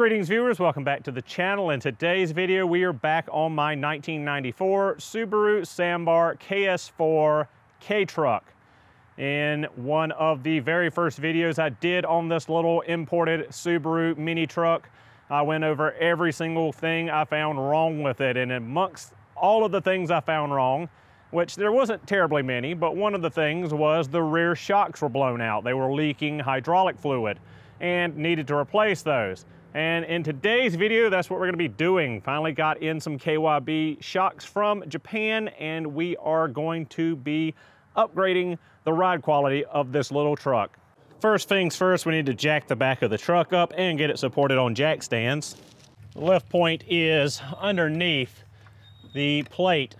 Greetings viewers, welcome back to the channel. In today's video, we are back on my 1994 Subaru Sambar KS4 K-Truck. In one of the very first videos I did on this little imported Subaru mini truck, I went over every single thing I found wrong with it. And amongst all of the things I found wrong, which there wasn't terribly many, but one of the things was the rear shocks were blown out. They were leaking hydraulic fluid and needed to replace those. And in today's video, that's what we're gonna be doing. Finally got in some KYB shocks from Japan and we are going to be upgrading the ride quality of this little truck. First things first, we need to jack the back of the truck up and get it supported on jack stands. The lift point is underneath the plate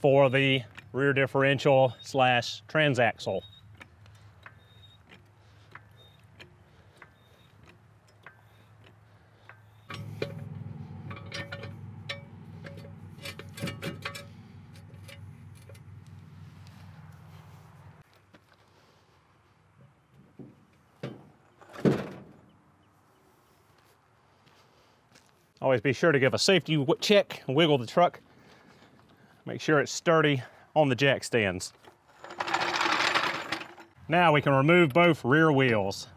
for the rear differential slash transaxle. Always be sure to give a safety check wiggle the truck. Make sure it's sturdy on the jack stands. Now we can remove both rear wheels.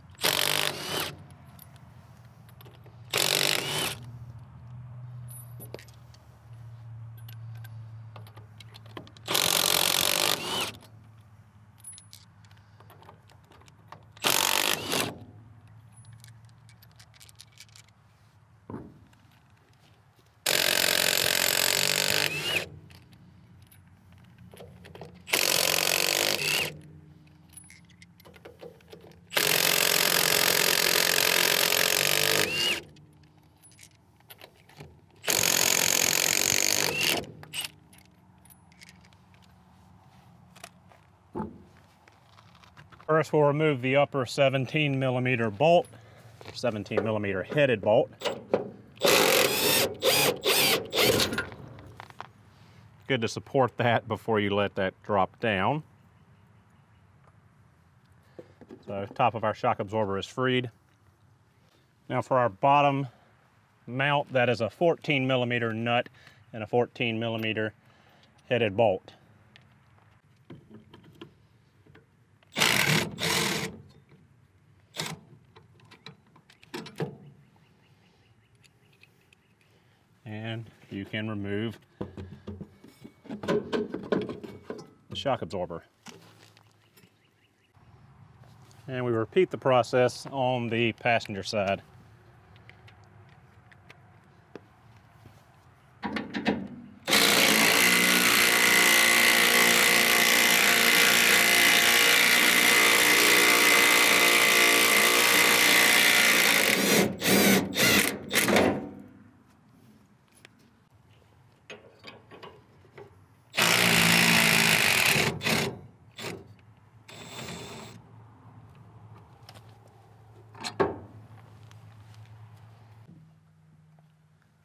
First, we'll remove the upper 17 millimeter bolt, 17 millimeter headed bolt. Good to support that before you let that drop down. So top of our shock absorber is freed. Now for our bottom mount, that is a 14 millimeter nut and a 14 millimeter headed bolt. and you can remove the shock absorber. And we repeat the process on the passenger side.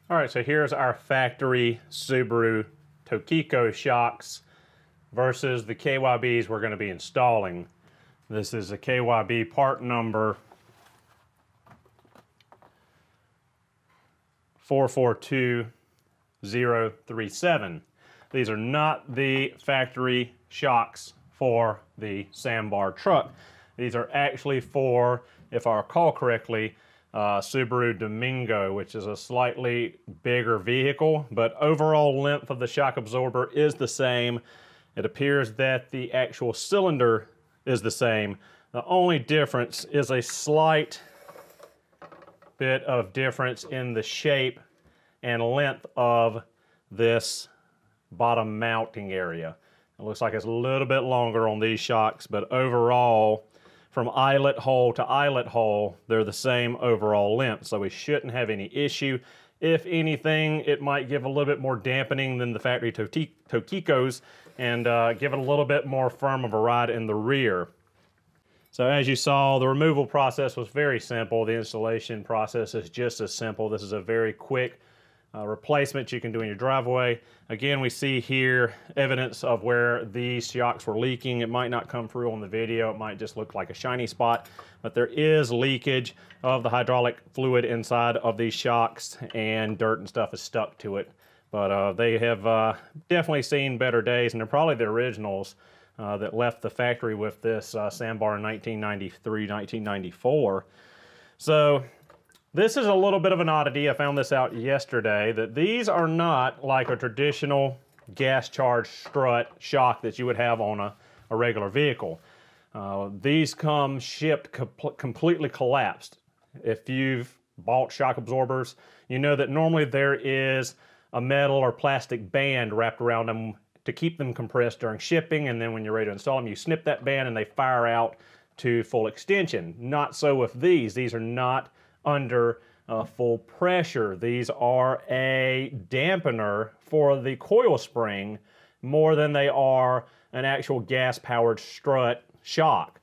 All right, so here's our factory Subaru Tokiko shocks versus the KYBs we're gonna be installing. This is a KYB part number 442037. These are not the factory shocks for the Sambar truck. These are actually for, if I recall correctly, uh, Subaru Domingo, which is a slightly bigger vehicle, but overall length of the shock absorber is the same. It appears that the actual cylinder is the same. The only difference is a slight bit of difference in the shape and length of this bottom mounting area. It looks like it's a little bit longer on these shocks, but overall, from eyelet hole to eyelet hole, they're the same overall length, so we shouldn't have any issue. If anything, it might give a little bit more dampening than the factory Tokikos and uh, give it a little bit more firm of a ride in the rear. So as you saw, the removal process was very simple. The installation process is just as simple. This is a very quick uh, replacements you can do in your driveway. Again, we see here evidence of where these shocks were leaking. It might not come through on the video. It might just look like a shiny spot, but there is leakage of the hydraulic fluid inside of these shocks and dirt and stuff is stuck to it. But uh, they have uh, definitely seen better days and they're probably the originals uh, that left the factory with this uh, Sambar in 1993, 1994. So this is a little bit of an oddity. I found this out yesterday that these are not like a traditional gas charged strut shock that you would have on a, a regular vehicle. Uh, these come shipped com completely collapsed. If you've bought shock absorbers, you know that normally there is a metal or plastic band wrapped around them to keep them compressed during shipping. And then when you're ready to install them, you snip that band and they fire out to full extension. Not so with these. These are not under uh, full pressure. These are a dampener for the coil spring more than they are an actual gas-powered strut shock.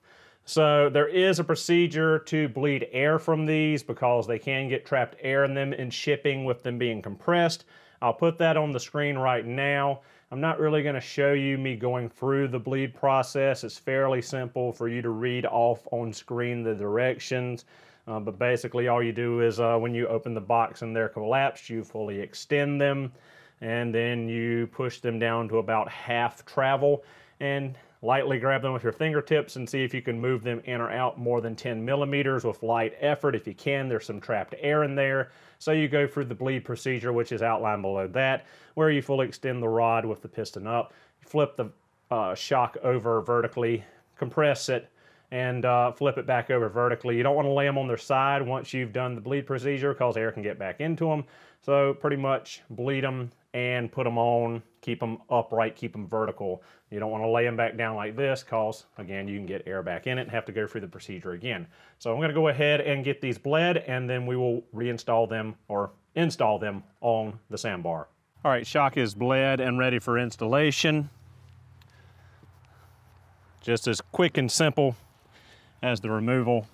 So there is a procedure to bleed air from these because they can get trapped air in them in shipping with them being compressed. I'll put that on the screen right now. I'm not really going to show you me going through the bleed process. It's fairly simple for you to read off on screen the directions. Uh, but basically all you do is uh, when you open the box and they're collapsed, you fully extend them and then you push them down to about half travel and lightly grab them with your fingertips and see if you can move them in or out more than 10 millimeters with light effort. If you can, there's some trapped air in there. So you go through the bleed procedure, which is outlined below that, where you fully extend the rod with the piston up, flip the uh, shock over vertically, compress it, and uh, flip it back over vertically. You don't want to lay them on their side once you've done the bleed procedure because air can get back into them. So pretty much bleed them and put them on, keep them upright, keep them vertical. You don't want to lay them back down like this because, again, you can get air back in it and have to go through the procedure again. So I'm going to go ahead and get these bled and then we will reinstall them or install them on the Sambar. All right, shock is bled and ready for installation. Just as quick and simple as the removal.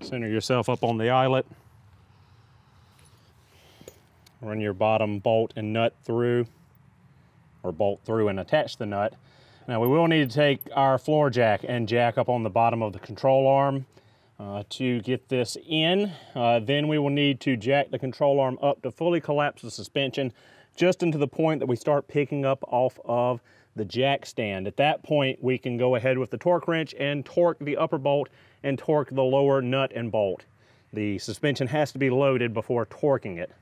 Center yourself up on the eyelet. Run your bottom bolt and nut through, or bolt through and attach the nut. Now we will need to take our floor jack and jack up on the bottom of the control arm uh, to get this in. Uh, then we will need to jack the control arm up to fully collapse the suspension just into the point that we start picking up off of the jack stand. At that point, we can go ahead with the torque wrench and torque the upper bolt and torque the lower nut and bolt. The suspension has to be loaded before torquing it.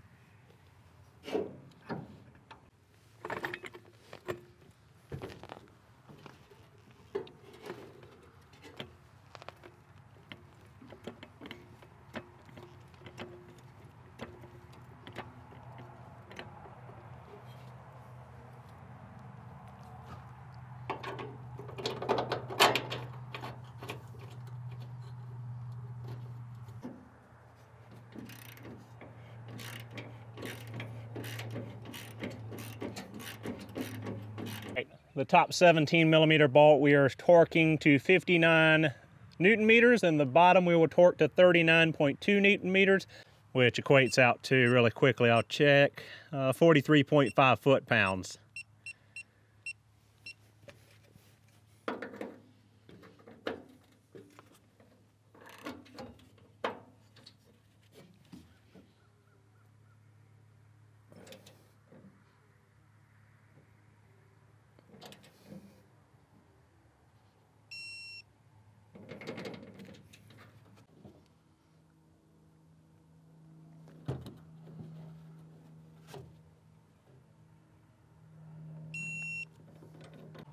The top 17 millimeter bolt we are torquing to 59 newton meters and the bottom we will torque to 39.2 newton meters which equates out to really quickly I'll check uh, 43.5 foot pounds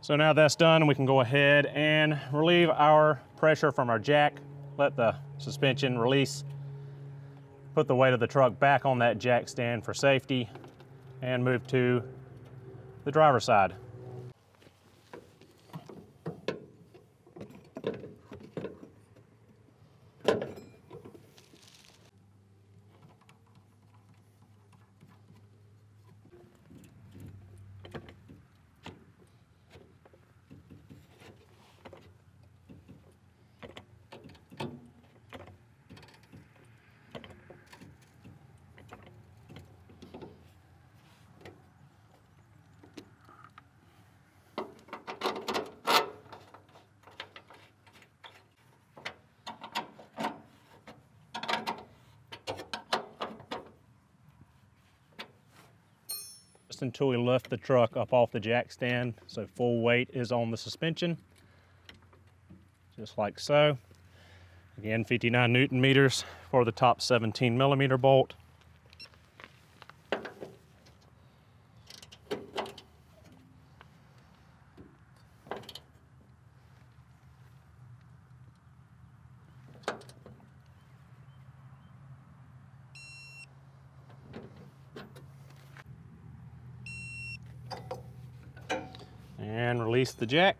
So now that's done, we can go ahead and relieve our pressure from our jack, let the suspension release, put the weight of the truck back on that jack stand for safety, and move to the driver's side. Until we lift the truck up off the jack stand so full weight is on the suspension, just like so. Again, 59 Newton meters for the top 17 millimeter bolt. and release the jack.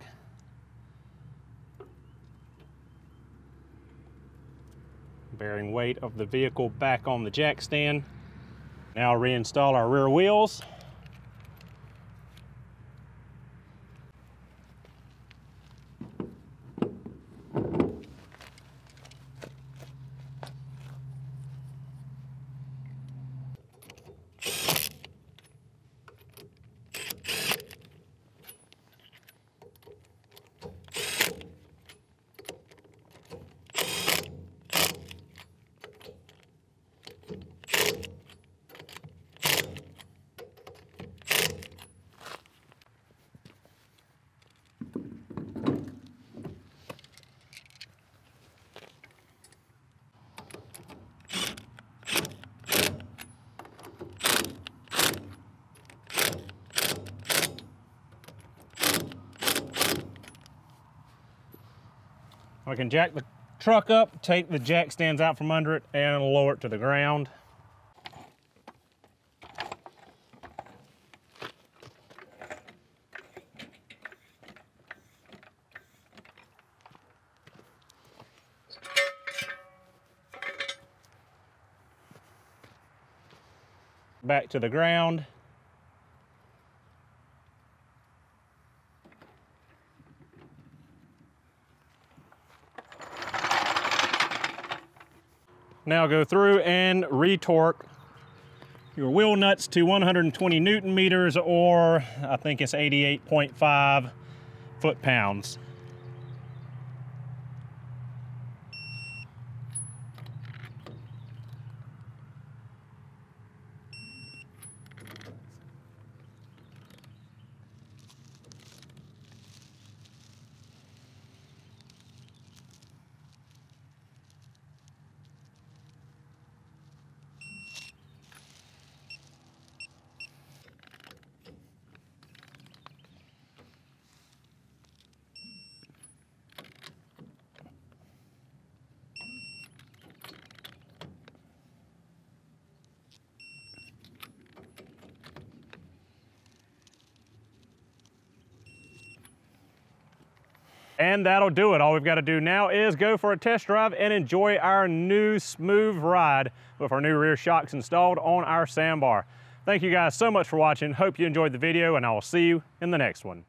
Bearing weight of the vehicle back on the jack stand. Now reinstall our rear wheels. We can jack the truck up, take the jack stands out from under it, and lower it to the ground. Back to the ground. Now go through and retorque your wheel nuts to 120 Newton meters or I think it's 88.5 foot-pounds. And that'll do it. All we've got to do now is go for a test drive and enjoy our new smooth ride with our new rear shocks installed on our Sambar. Thank you guys so much for watching. Hope you enjoyed the video and I will see you in the next one.